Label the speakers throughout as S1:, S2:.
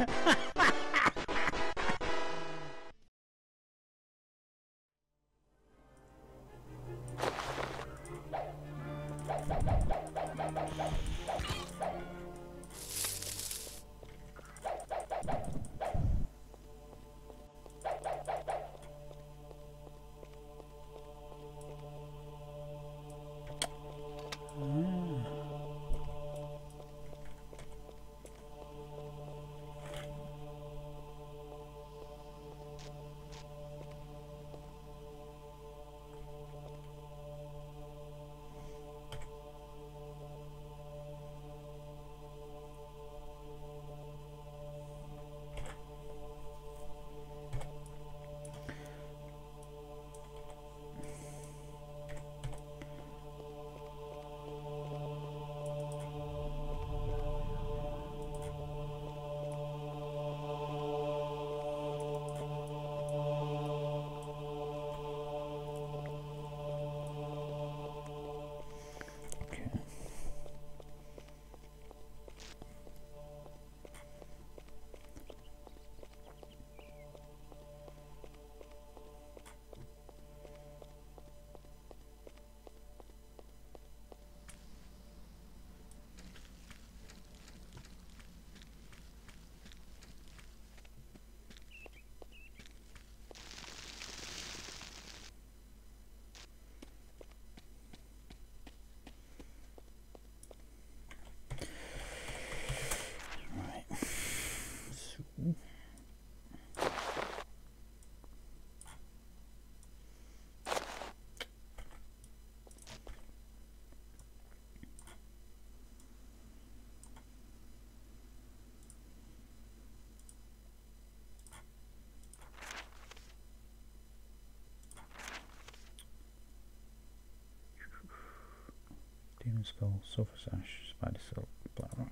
S1: Right. So. Demon Skull, Sulphurous Ash, Spider Silk, Black Rock.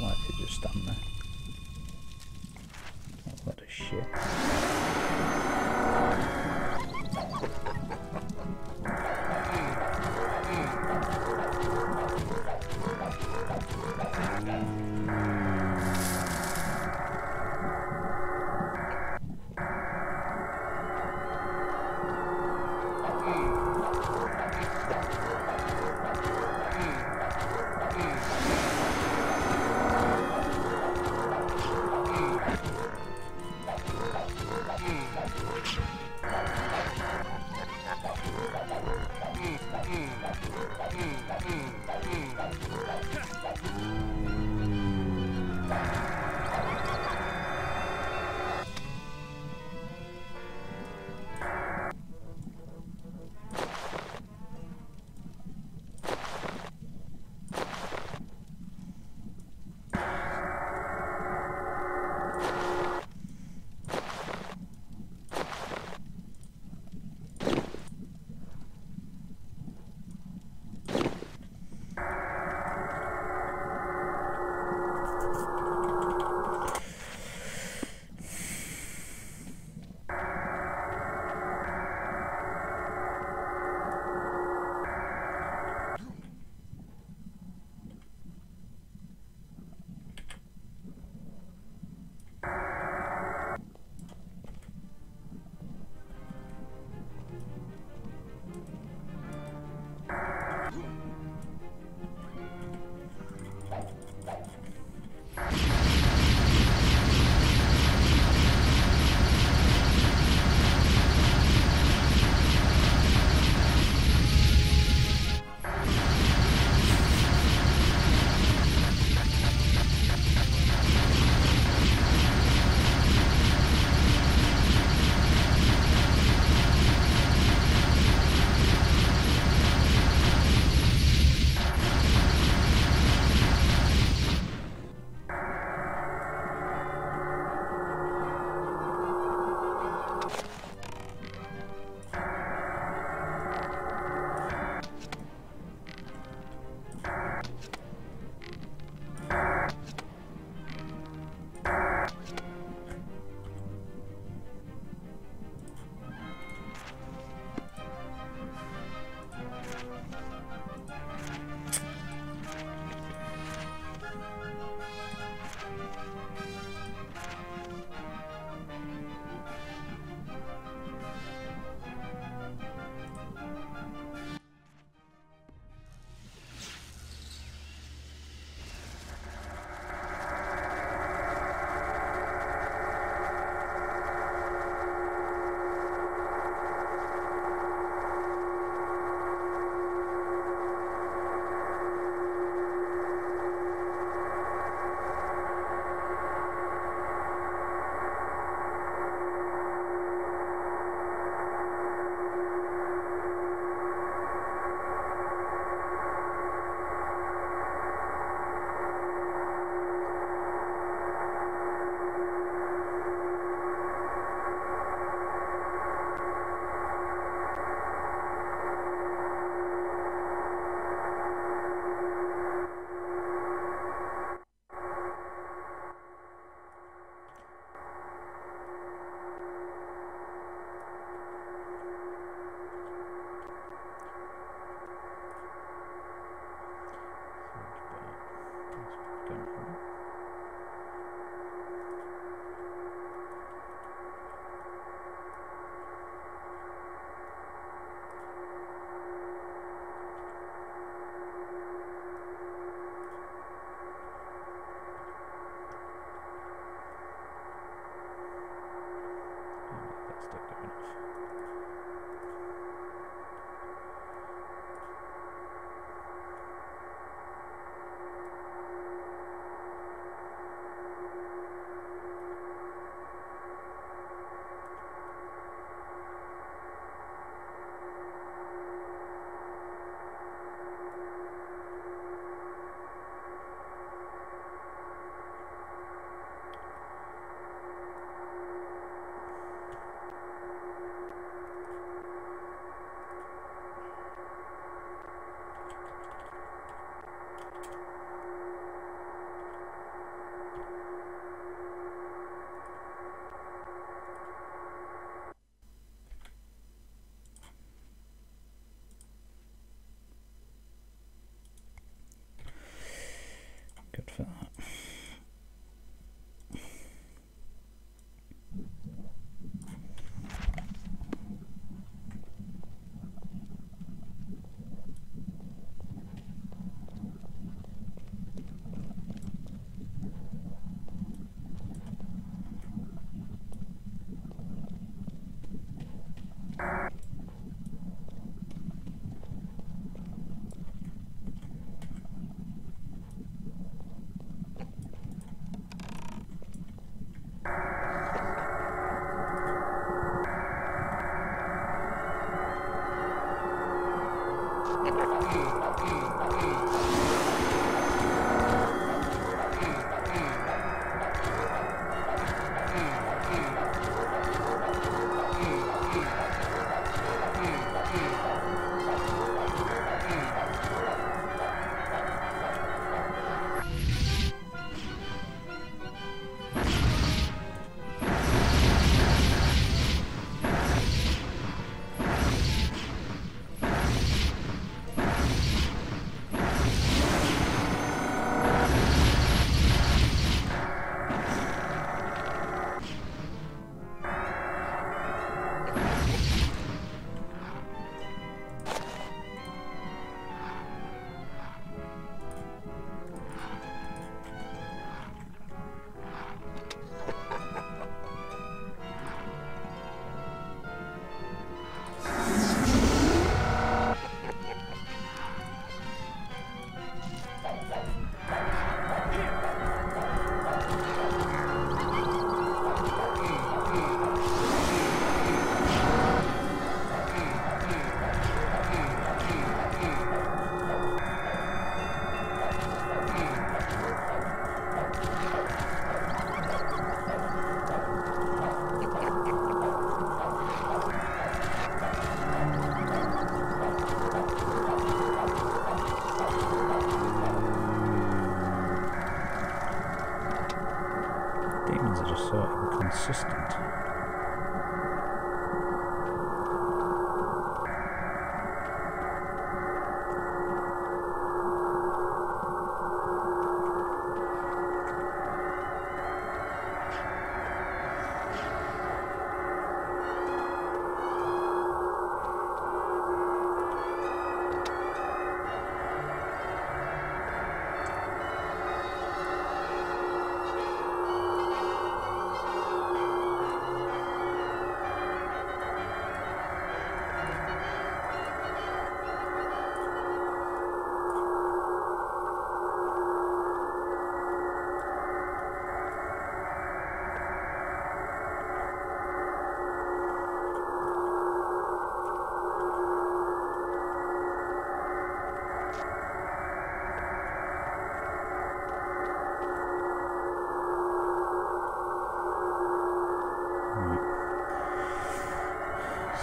S1: Why did you just stand there? What a shit.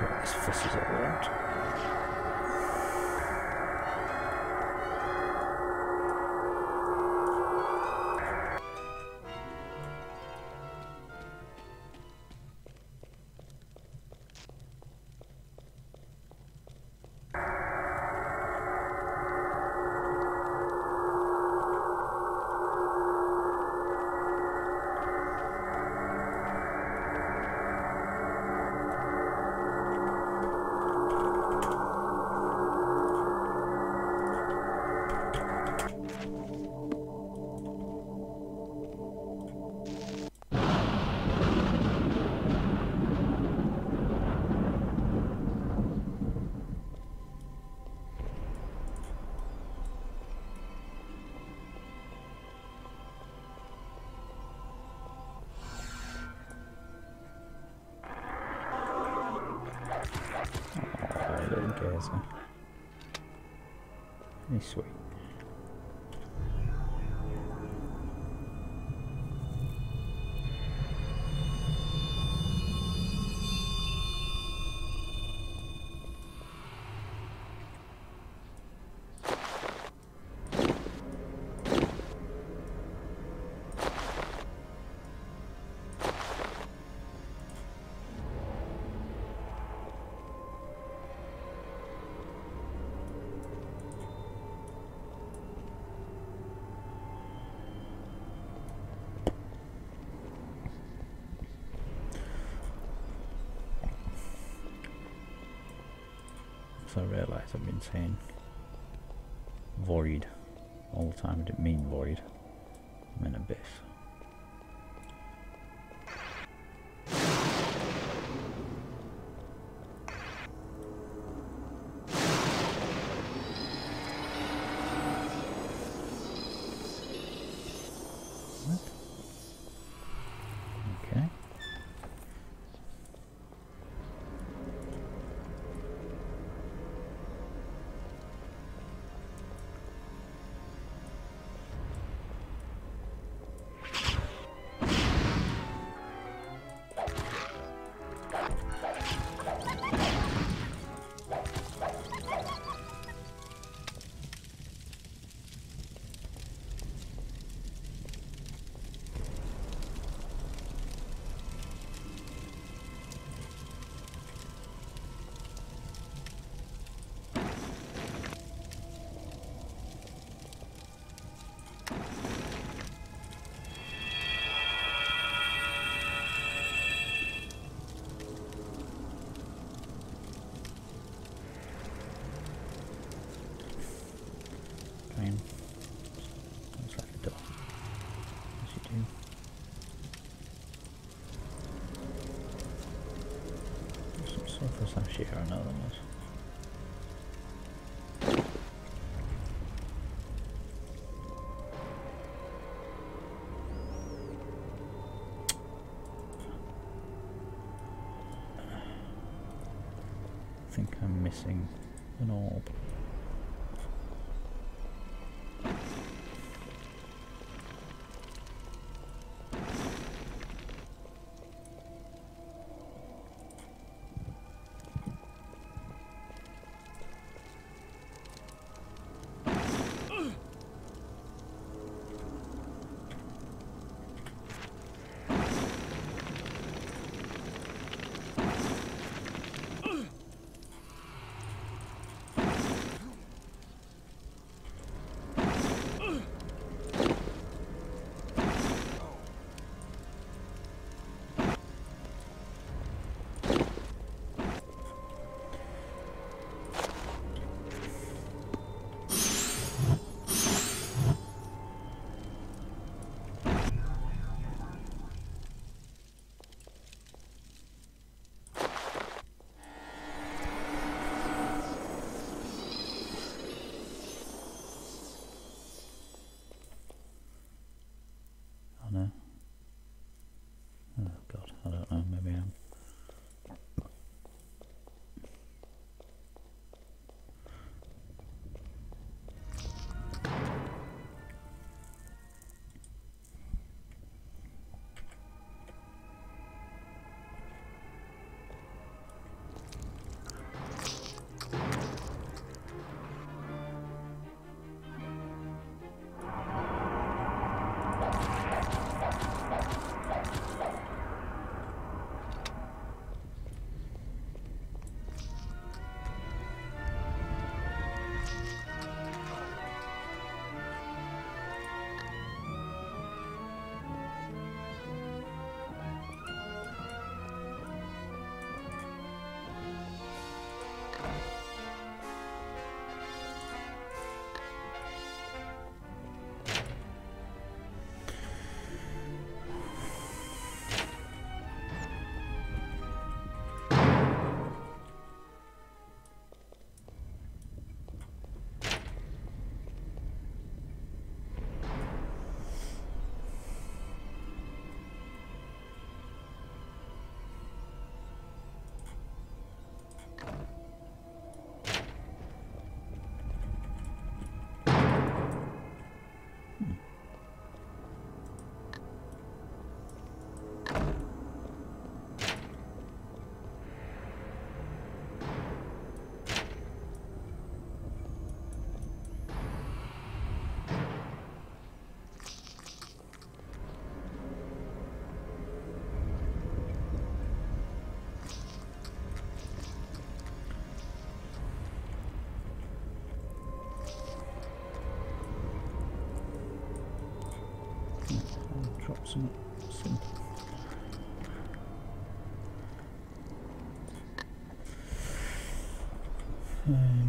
S1: See what this fuss He's sweet. So I realised I've been saying void all the time. I didn't mean void. I meant abyss. Actually here, another one. I think I'm missing an orb. Lana. Sim, sim. Hum.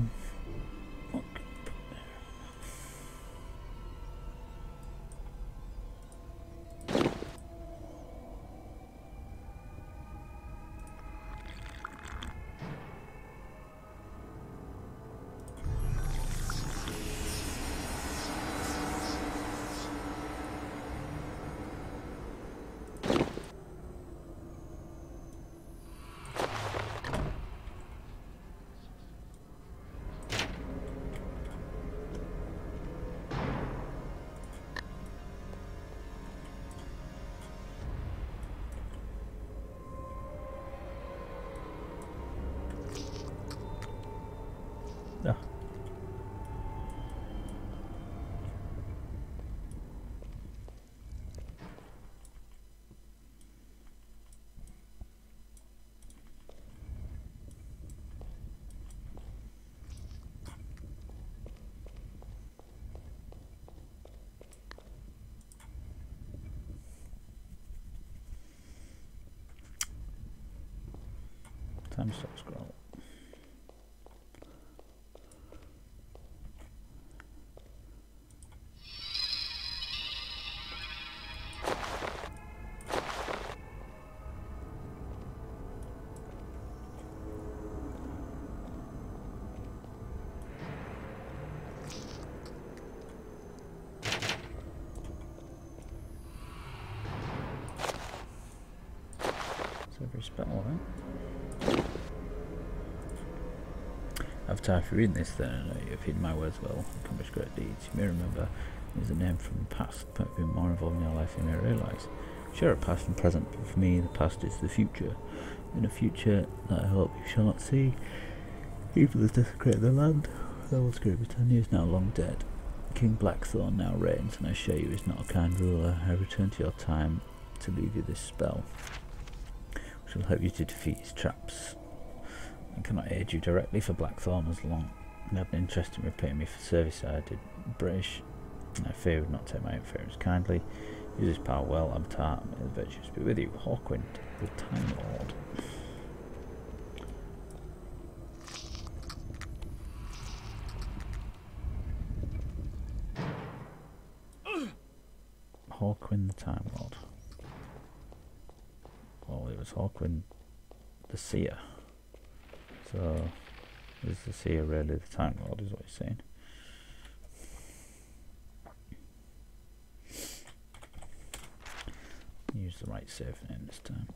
S1: Time stop scroll. Every spell, right? Avatar, if you're reading this, then I know you've hidden my words well, accomplished great deeds. You may remember is a name from the past, but being more involved in your life than you may realise. Sure, a past and present, but for me, the past is the future. In a future that I hope you shall not see, evil has desecrated the land. The old Great Britannia is now long dead. King Blackthorn now reigns, and I assure you is not a kind ruler. I return to your time to leave you this spell, which will help you to defeat his traps. I cannot aid you directly, for Blackthorn as long had an interest in repaying me for service I did British. I fear would not take my interference kindly. Use his power well, Avatar, may the virtues be with you. Hawkwind, the Time Lord. Hawkwind the Time Lord. Well, it was Hawkwind the Seer. So, this is Seer really the Time Lord is what he's saying. Use the right save name this time.